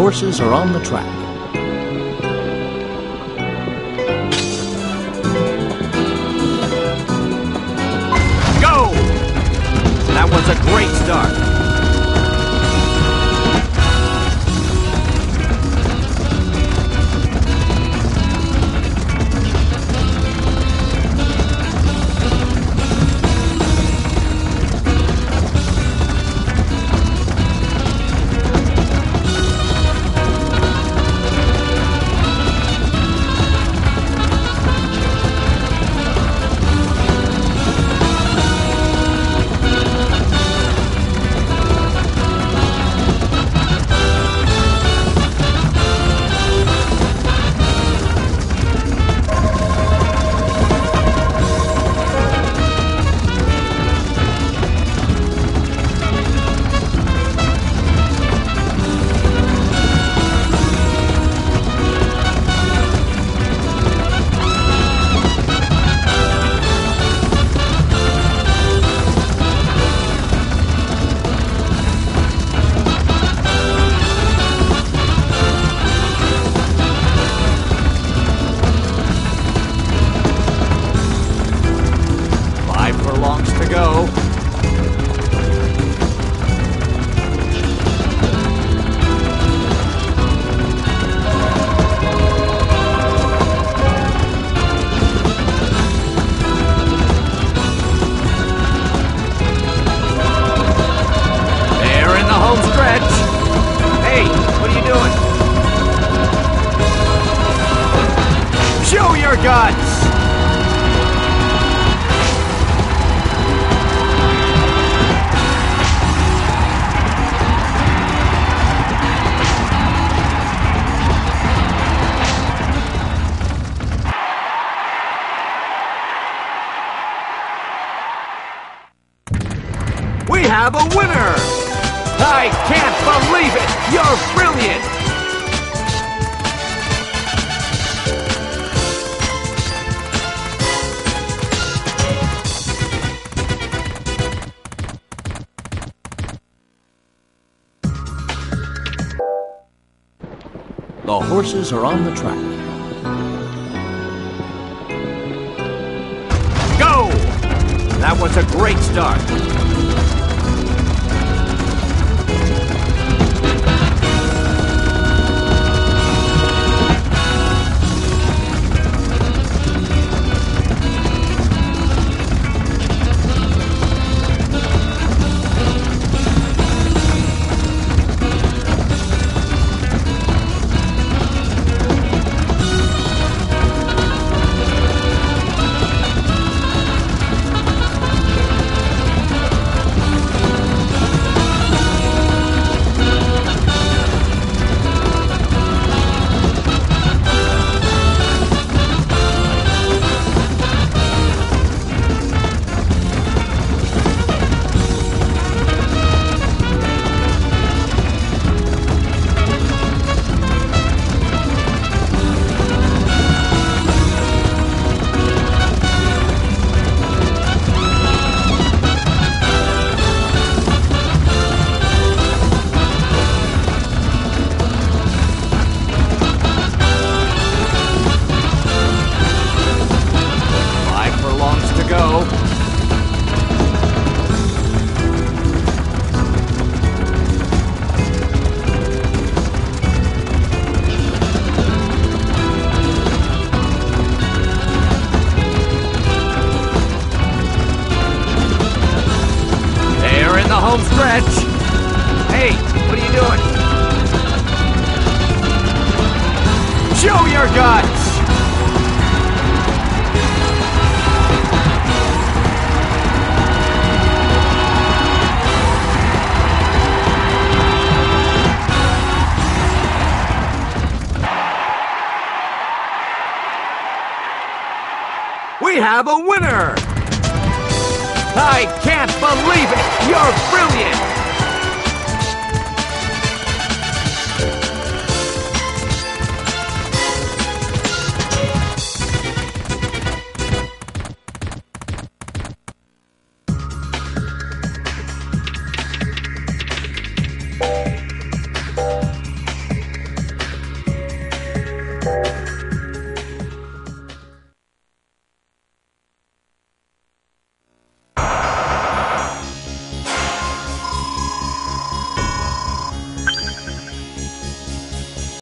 horses are on the track. Go! That was a great start. Have a winner! I can't believe it! You're brilliant! The horses are on the track. Go! That was a great start. Your guts! We have a winner! I can't believe it! You're brilliant!